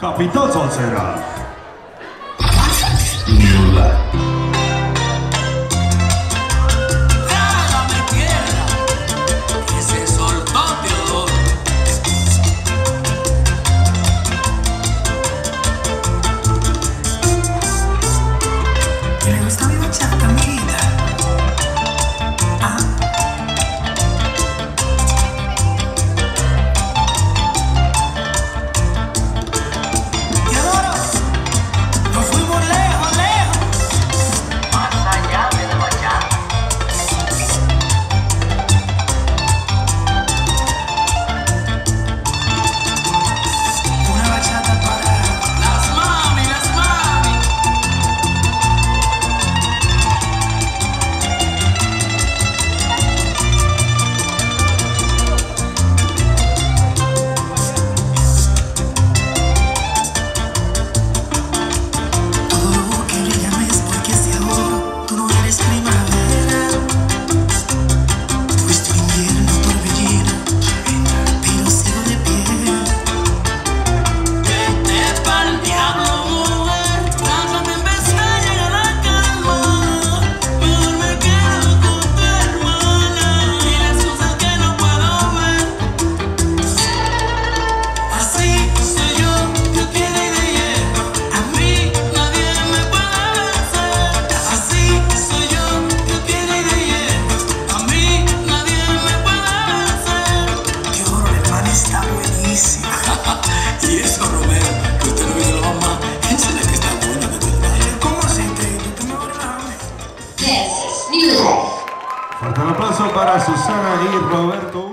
Capitão Sonserra. Fuerte el aplauso para Susana y Roberto.